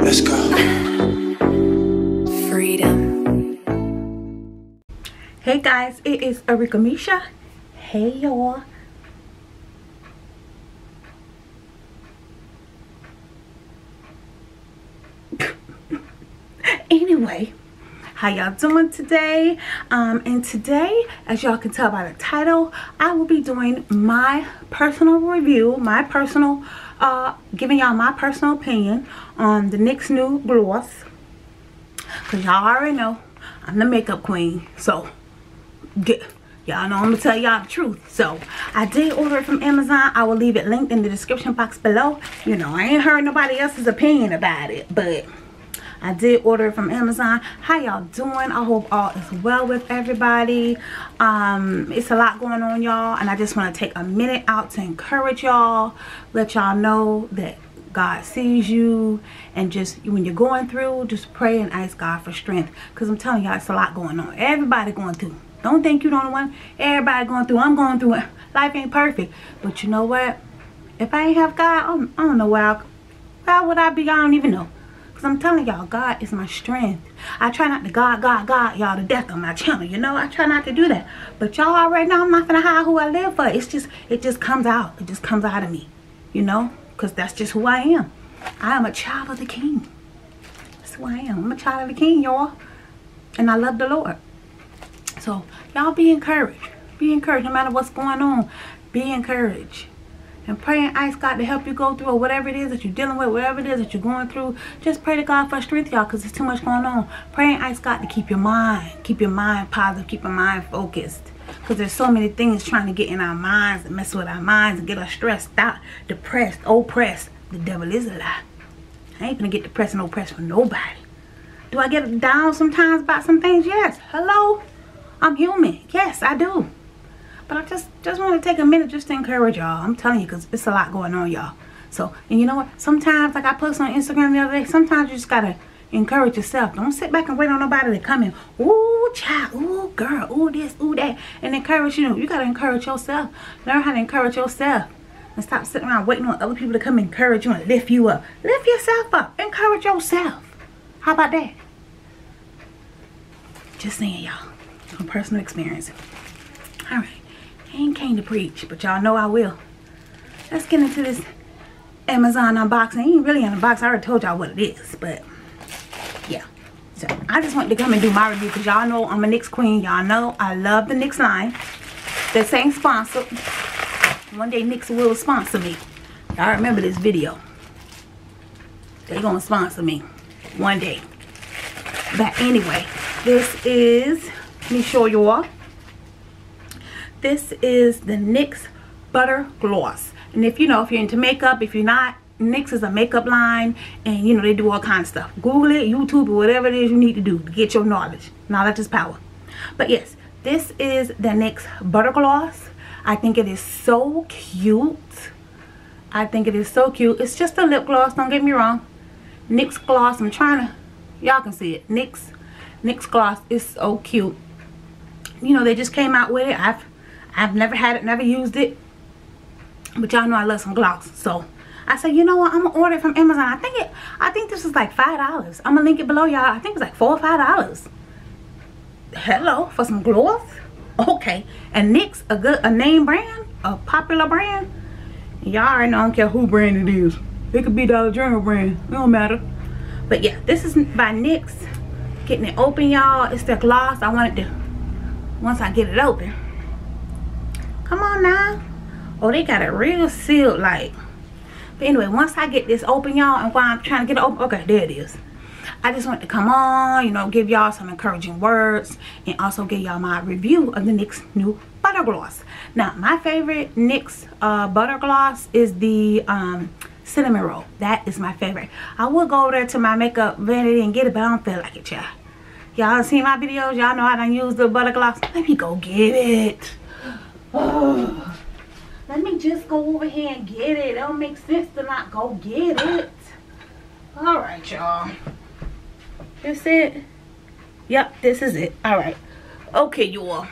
Let's go. Freedom. Hey guys, it is Arickamisha. Hey y'all. anyway, how y'all doing today? Um, and today, as y'all can tell by the title, I will be doing my personal review, my personal, uh, giving y'all my personal opinion on the NYX new gloss. Cause y'all already know I'm the makeup queen. So get y'all know I'm gonna tell y'all the truth. So I did order it from Amazon. I will leave it linked in the description box below. You know, I ain't heard nobody else's opinion about it, but I did order it from Amazon. How y'all doing? I hope all is well with everybody. Um, it's a lot going on, y'all, and I just want to take a minute out to encourage y'all, let y'all know that God sees you and just when you're going through just pray and ask God for strength. Because I'm telling y'all it's a lot going on. Everybody going through. Don't think you're the only one. Everybody going through. I'm going through. It life ain't perfect. But you know what? If I ain't have God I'm, I don't know where, I, where would I be? I don't even know because I'm telling y'all God is my strength I try not to God God God y'all to death on my channel you know I try not to do that but y'all already know I'm not gonna hide who I live for it's just it just comes out it just comes out of me you know because that's just who I am. I am a child of the King. That's who I am. I'm a child of the King, y'all. And I love the Lord. So, y'all be encouraged. Be encouraged no matter what's going on. Be encouraged. And pray and ask God to help you go through or whatever it is that you're dealing with, whatever it is that you're going through. Just pray to God for strength, y'all, because there's too much going on. Pray and ask God to keep your mind. Keep your mind positive. Keep your mind focused because there's so many things trying to get in our minds and mess with our minds and get us stressed out, depressed, oppressed. The devil is a lie. I ain't gonna get depressed and oppressed for nobody. Do I get down sometimes about some things? Yes. Hello? I'm human. Yes, I do. But I just just want to take a minute just to encourage y'all. I'm telling you because it's a lot going on, y'all. So, and you know what? Sometimes, like I posted on Instagram the other day, sometimes you just gotta encourage yourself. Don't sit back and wait on nobody to come in. Ooh, child. Ooh, girl. Ooh, this. Ooh, that. And encourage you. Know, you got to encourage yourself. Learn how to encourage yourself. And stop sitting around waiting on other people to come encourage you and lift you up. Lift yourself up. Encourage yourself. How about that? Just saying, y'all. From personal experience. All right. Ain't came to preach, but y'all know I will. Let's get into this Amazon unboxing. It ain't really an unboxing. I already told y'all what it is, but yeah so i just wanted to come and do my review because y'all know i'm a nyx queen y'all know i love the nyx line The same sponsor. one day nyx will sponsor me y'all remember this video they gonna sponsor me one day but anyway this is me show you all this is the nyx butter gloss and if you know if you're into makeup if you're not NYX is a makeup line and you know they do all kinds of stuff. Google it, YouTube, whatever it is you need to do to get your knowledge. Knowledge is power. But yes, this is the NYX Butter Gloss. I think it is so cute. I think it is so cute. It's just a lip gloss, don't get me wrong. NYX gloss, I'm trying to, y'all can see it. NYX, NYX gloss is so cute. You know, they just came out with it. I've, I've never had it, never used it. But y'all know I love some gloss, so I said, you know what? I'm gonna order it from Amazon. I think it. I think this is like five dollars. I'm gonna link it below, y'all. I think it's like four or five dollars. Hello, for some gloss. Okay, and NYX, a good, a name brand, a popular brand. Y'all already know I don't care who brand it is. It could be Dollar General brand. It don't matter. But yeah, this is by NYX. Getting it open, y'all. It's the gloss. I wanted to. Once I get it open. Come on now. Oh, they got it real sealed, like. But anyway, once I get this open, y'all, and while I'm trying to get it open, okay, there it is. I just want to come on, you know, give y'all some encouraging words and also give y'all my review of the NYX new butter gloss. Now, my favorite NYX uh, butter gloss is the um, cinnamon roll. That is my favorite. I would go over there to my makeup vanity and get it, but I don't feel like it, y'all. Y'all seen my videos? Y'all know I don't use the butter gloss. Let me go get it. Oh. Let me just go over here and get it. It don't make sense to not go get it. Alright, y'all. This it? Yep, this is it. Alright. Okay, y'all.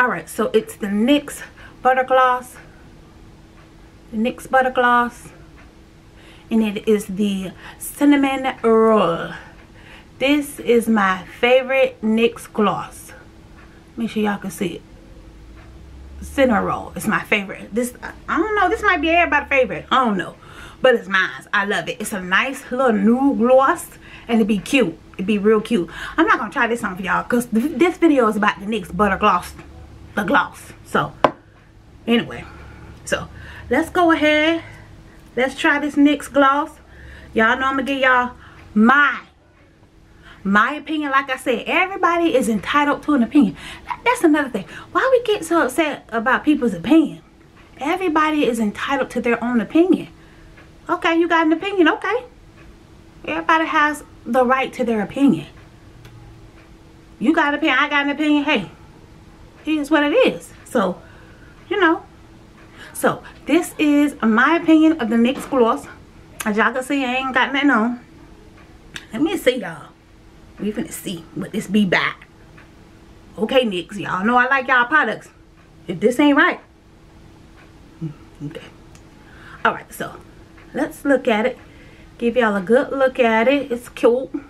Alright, so it's the NYX Butter Gloss. The NYX Butter Gloss. And it is the Cinnamon Roll. This is my favorite NYX gloss. Make sure y'all can see it. Cinnamon Roll is my favorite. This, I don't know, this might be everybody's favorite. I don't know. But it's mine. I love it. It's a nice little new gloss. And it'd be cute. It'd be real cute. I'm not going to try this on for y'all. Because th this video is about the NYX Butter Gloss. The gloss. So, anyway. So, let's go ahead. Let's try this NYX gloss. Y'all know I'm going to give y'all my my opinion like i said everybody is entitled to an opinion. That's another thing. Why we get so upset about people's opinion? Everybody is entitled to their own opinion. Okay you got an opinion okay. Everybody has the right to their opinion. You got an opinion i got an opinion hey here's what it is. So you know. So this is my opinion of the NYX gloss. As y'all can see i ain't got nothing on. Let me see y'all we finna see what this be back. Okay, NYX, y'all know I like y'all products. If this ain't right. Mm, okay. Alright, so let's look at it. Give y'all a good look at it. It's cute. Let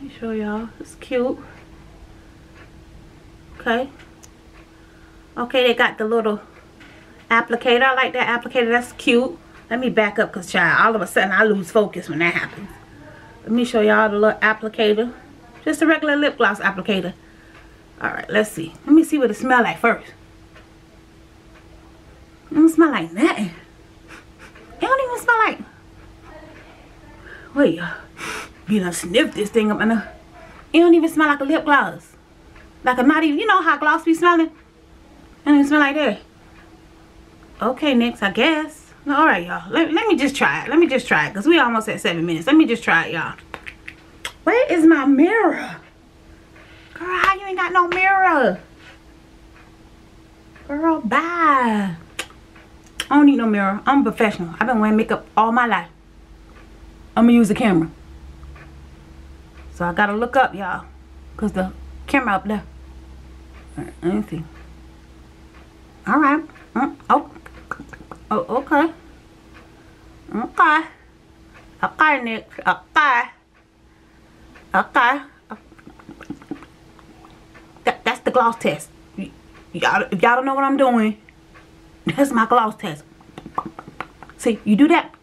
me show y'all. It's cute. Okay. Okay, they got the little applicator. I like that applicator. That's cute. Let me back up because, child, all of a sudden I lose focus when that happens. Let me show y'all the little applicator. Just a regular lip gloss applicator. Alright, let's see. Let me see what it smell like first. It don't smell like nothing. It don't even smell like... Wait, you done sniff this thing up in there. It don't even smell like a lip gloss. Like a not even, you know how gloss be smelling? It don't even smell like that. Okay, next, I guess all right y'all. Let, let me just try it. Let me just try it because we almost at seven minutes. Let me just try it y'all. Where is my mirror? Girl how you ain't got no mirror? Girl bye. I don't need no mirror. I'm professional. I've been wearing makeup all my life. I'm gonna use the camera. So i gotta look up y'all because the camera up there. Let me see. All right. Mm, oh Oh, okay. Okay. Okay, NYX. Okay. Okay. That, that's the gloss test. Y'all, if y'all don't know what I'm doing, that's my gloss test. See, you do that.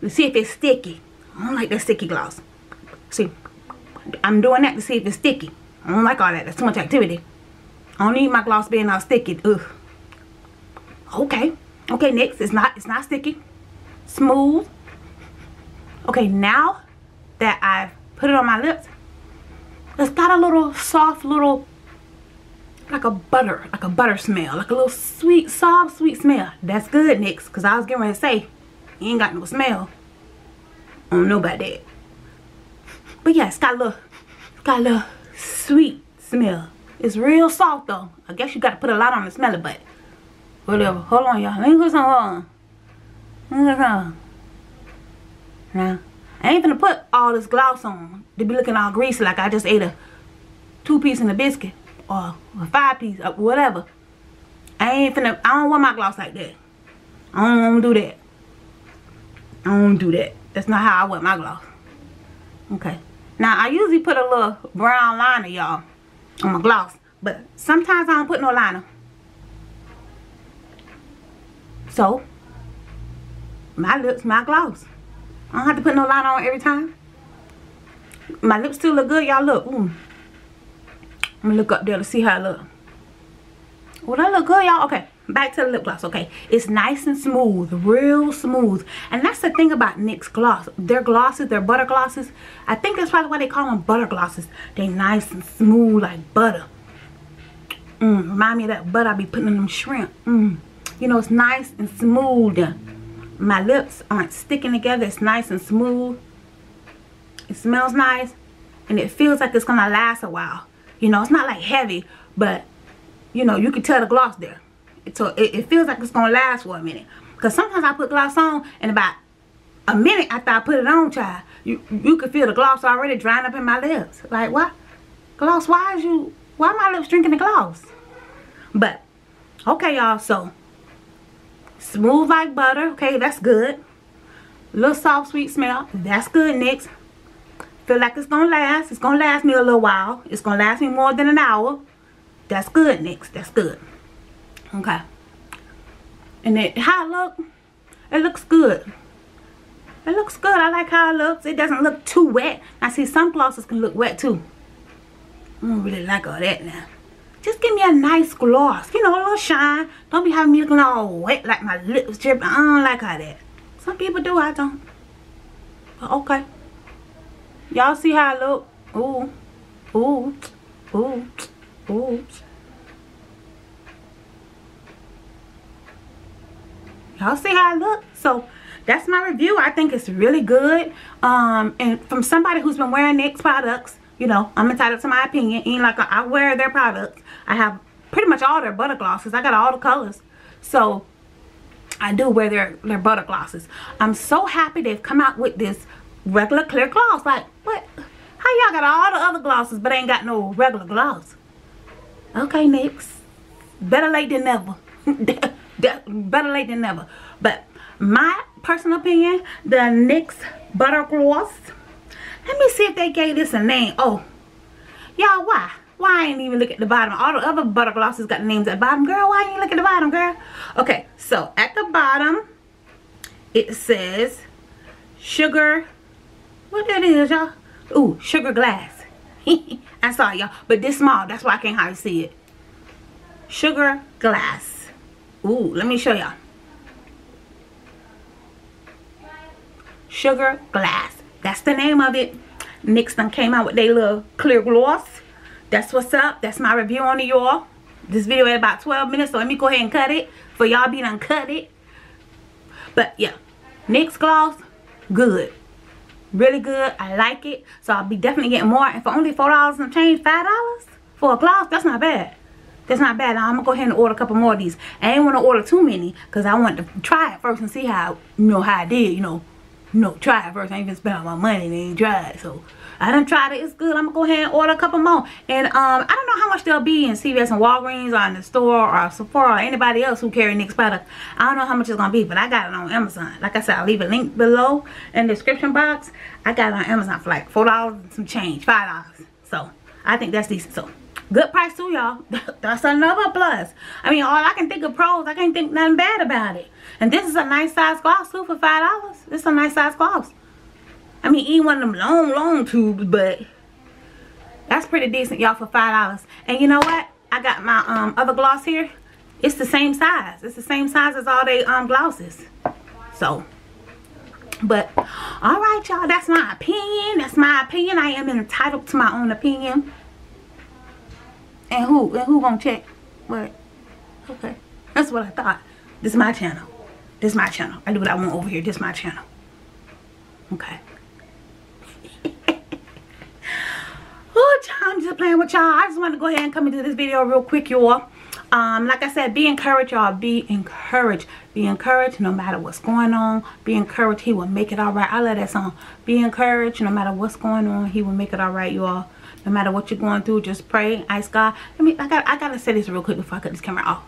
To see if it's sticky. I don't like that sticky gloss. See, I'm doing that to see if it's sticky. I don't like all that. That's too much activity. I don't need my gloss being all sticky. Ugh. Okay. Okay, next, it's not, it's not sticky. Smooth. Okay, now that I've put it on my lips, it's got a little soft little, like a butter, like a butter smell. Like a little sweet, soft, sweet smell. That's good, NYX, because I was getting ready to say, you ain't got no smell. I don't know about that. But yeah, it's got a little, it's got a little sweet smell. It's real soft though. I guess you got to put a lot on to smell it, but Whatever. Hold on, y'all. Let me put some on. Let me put some Now, I ain't gonna put all this gloss on to be looking all greasy like I just ate a two piece in a biscuit or a five piece or whatever. I ain't finna, I don't want my gloss like that. I don't want to do that. I don't do that. That's not how I wear my gloss. Okay. Now, I usually put a little brown liner, y'all, on my gloss. But sometimes I don't put no liner. So, my lips, my gloss. I don't have to put no liner on every time. My lips still look good, y'all. Look. Ooh. I'm to look up there to see how I look. Well, that look good, y'all. Okay, back to the lip gloss. Okay, it's nice and smooth. Real smooth. And that's the thing about NYX gloss. Their glosses, their butter glosses. I think that's probably why they call them butter glosses. They nice and smooth like butter. Mm, remind me of that butter I be putting in them shrimp. Mmm you know it's nice and smooth. My lips aren't sticking together. It's nice and smooth. It smells nice and it feels like it's gonna last a while. You know it's not like heavy but you know you can tell the gloss there. So it, it feels like it's gonna last for a minute. Because sometimes I put gloss on and about a minute after I put it on child you you can feel the gloss already drying up in my lips. Like what? Gloss why is you why my lips drinking the gloss? But, okay, y'all. So, smooth like butter. Okay, that's good. Little soft, sweet smell. That's good, NYX. Feel like it's going to last. It's going to last me a little while. It's going to last me more than an hour. That's good, NYX. That's good. Okay. And then, how it look? It looks good. It looks good. I like how it looks. It doesn't look too wet. I see some glosses can look wet too. I don't really like all that now. Just give me a nice gloss. You know, a little shine. Don't be having me looking all wet like my lips dripping. I don't like how that. Some people do. I don't. But okay. Y'all see how I look? Ooh. Ooh. Ooh. Ooh. Y'all see how I look? So, that's my review. I think it's really good. Um, and from somebody who's been wearing NYX products, you know, I'm entitled to my opinion. Ain't like I wear their products. I have pretty much all their butter glosses. I got all the colors. So, I do wear their, their butter glosses. I'm so happy they've come out with this regular clear gloss. Like, what? How y'all got all the other glosses but ain't got no regular gloss? Okay, NYX. Better late than never. Better late than never. But my personal opinion, the NYX Butter Gloss. Let me see if they gave this a name. Oh, y'all, why? Why I ain't even look at the bottom? All the other butter glosses got names at the bottom. Girl, why ain't you look at the bottom, girl? Okay, so at the bottom, it says sugar. What that is, y'all? Ooh, sugar glass. I saw y'all. But this small. That's why I can't hardly see it. Sugar glass. Ooh, let me show y'all. Sugar Glass. That's the name of it. NYX came out with their little clear gloss. That's what's up. That's my review on it, y'all. This video at about 12 minutes, so let me go ahead and cut it. For y'all being done cut it. But yeah, NYX gloss, good. Really good. I like it. So I'll be definitely getting more. And for only $4 and change, $5 for a gloss, that's not bad. That's not bad. I'm to go ahead and order a couple more of these. I ain't want to order too many because I want to try it first and see how, you know, how I did, you know no, try it first. I ain't even spend all my money and ain't try it. So I done tried it. It's good. I'm gonna go ahead and order a couple more. And um, I don't know how much they'll be in CVS and Walgreens or in the store or Sephora or anybody else who carry NYX product. I don't know how much it's gonna be, but I got it on Amazon. Like I said, I'll leave a link below in the description box. I got it on Amazon for like four dollars some change, five dollars. So I think that's decent. So good price too, y'all. that's another plus. I mean, all I can think of pros. I can't think nothing bad about it. And this is a nice size gloss too for five dollars. This is a nice size gloss. I mean, even one of them long, long tubes, but that's pretty decent, y'all, for five dollars. And you know what? I got my um other gloss here. It's the same size. It's the same size as all they um glosses. So, but all right, y'all. That's my opinion. That's my opinion. I am entitled to my own opinion. And who? And who gonna check? What? Okay. That's what I thought. This is my channel. This is my channel. I do what I want over here. This is my channel. Okay. I'm just playing with y'all. I just want to go ahead and come into this video real quick, y'all. Um, like I said, be encouraged, y'all. Be encouraged. Be encouraged no matter what's going on. Be encouraged. He will make it all right. I love that song. Be encouraged no matter what's going on. He will make it all right, y'all. No matter what you're going through, just pray. Ice God. Let me. I got. I gotta say this real quick before I cut this camera off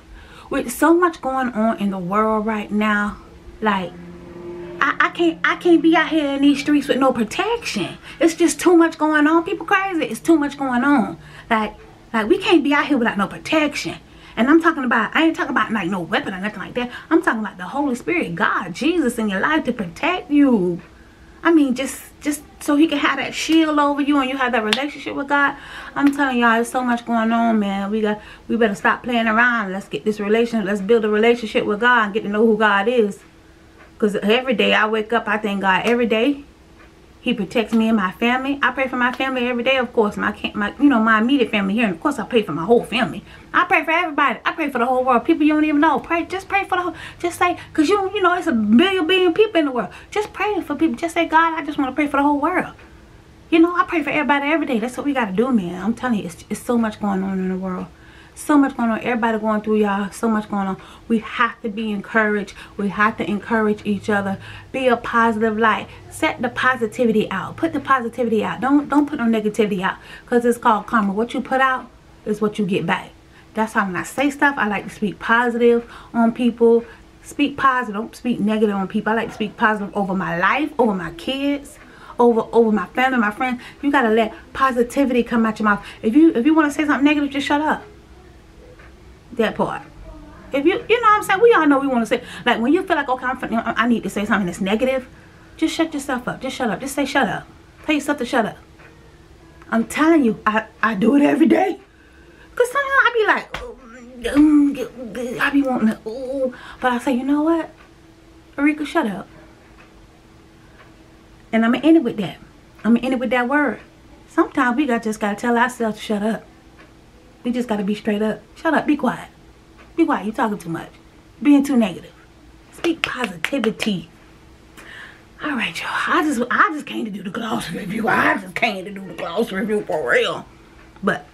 with so much going on in the world right now like I, I can't I can't be out here in these streets with no protection it's just too much going on people crazy it's too much going on like like we can't be out here without no protection and I'm talking about, I ain't talking about like no weapon or nothing like that. I'm talking about the Holy Spirit, God, Jesus in your life to protect you. I mean, just just so he can have that shield over you and you have that relationship with God. I'm telling y'all, there's so much going on, man. We got we better stop playing around. Let's get this relationship. Let's build a relationship with God and get to know who God is. Because every day I wake up, I thank God every day. He protects me and my family. I pray for my family every day, of course. My, my you know, my immediate family here. And of course, I pray for my whole family. I pray for everybody. I pray for the whole world. People you don't even know. Pray. Just pray for the whole. Just say, because you, you know, it's a billion, billion people in the world. Just pray for people. Just say, God, I just want to pray for the whole world. You know, I pray for everybody every day. That's what we got to do, man. I'm telling you, it's, it's so much going on in the world so much going on. Everybody going through y'all. So much going on. We have to be encouraged. We have to encourage each other. Be a positive light. Set the positivity out. Put the positivity out. Don't don't put no negativity out because it's called karma. What you put out is what you get back. That's how when I say stuff, I like to speak positive on people. Speak positive, don't speak negative on people. I like to speak positive over my life, over my kids, over over my family, my friends. You gotta let positivity come out your mouth. If you if you want to say something negative, just shut up. That part. If you you know what I'm saying, we all know we want to say like when you feel like okay, I'm, I need to say something that's negative, just shut yourself up. Just shut up. Just say shut up. Tell yourself to shut up. I'm telling you, I I do it every day. Cause sometimes I be like, mm, I be wanting to, ooh, but I say, you know what, Arika, shut up. And I'm gonna end it with that. I'm gonna end it with that word. Sometimes we got just gotta tell ourselves to shut up. We just gotta be straight up. Shut up. Be quiet. Be quiet. You talking too much. Being too negative. Speak positivity. All right, y'all. I just I just came to do the gloss review. I just came to do the gloss review for real. But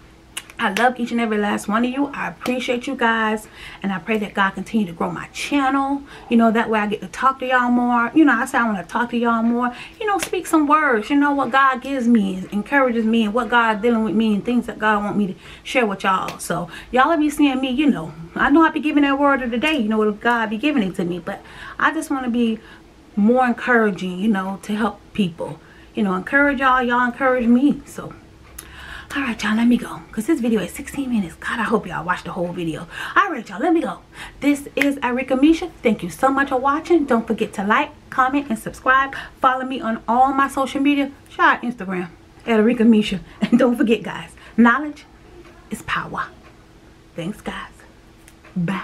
I love each and every last one of you. I appreciate you guys. And I pray that God continue to grow my channel. You know, that way I get to talk to y'all more. You know, I say I want to talk to y'all more. You know, speak some words. You know, what God gives me, encourages me, and what God dealing with me, and things that God want me to share with y'all. So, y'all be seeing me, you know. I know I be giving that word of the day. You know, what God be giving it to me. But I just want to be more encouraging, you know, to help people. You know, encourage y'all. Y'all encourage me. So, all right y'all let me go. Because this video is 16 minutes. God i hope y'all watched the whole video. All right y'all let me go. This is Arickamisha. Thank you so much for watching. Don't forget to like comment and subscribe. Follow me on all my social media. Shout out instagram at Arickamisha. And don't forget guys knowledge is power. Thanks guys. Bye